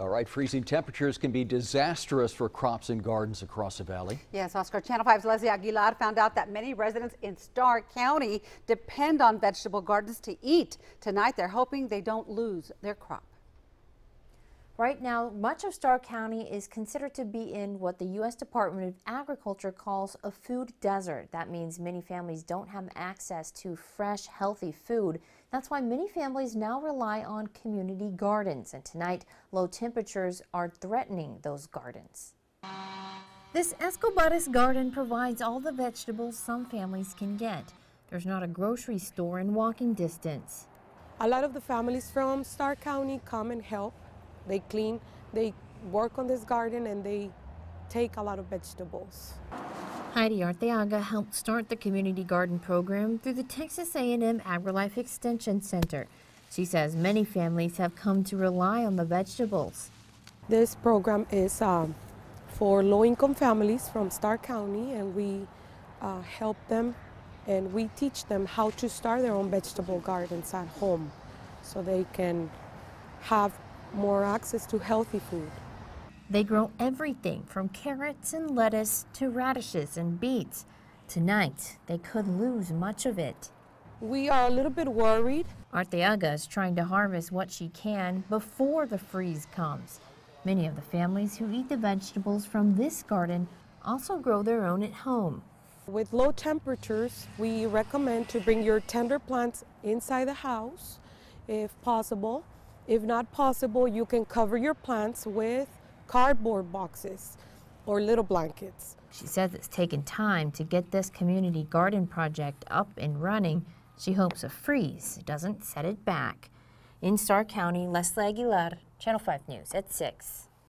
All right, freezing temperatures can be disastrous for crops and gardens across the valley. Yes, Oscar. Channel 5's Leslie Aguilar found out that many residents in Starr County depend on vegetable gardens to eat. Tonight, they're hoping they don't lose their crop. Right now, much of Starr County is considered to be in what the U.S. Department of Agriculture calls a food desert. That means many families don't have access to fresh, healthy food. That's why many families now rely on community gardens. And tonight, low temperatures are threatening those gardens. This Escobares garden provides all the vegetables some families can get. There's not a grocery store in walking distance. A lot of the families from Starr County come and help they clean, they work on this garden, and they take a lot of vegetables. Heidi Arteaga helped start the community garden program through the Texas A&M AgriLife Extension Center. She says many families have come to rely on the vegetables. This program is um, for low-income families from Starr County, and we uh, help them and we teach them how to start their own vegetable gardens at home so they can have more access to healthy food. They grow everything from carrots and lettuce to radishes and beets. Tonight, they could lose much of it. We are a little bit worried. Arteaga is trying to harvest what she can before the freeze comes. Many of the families who eat the vegetables from this garden also grow their own at home. With low temperatures, we recommend to bring your tender plants inside the house if possible if not possible, you can cover your plants with cardboard boxes or little blankets. She says it's taken time to get this community garden project up and running. She hopes a freeze doesn't set it back. In Starr County, Leslie Aguilar, Channel 5 News at 6.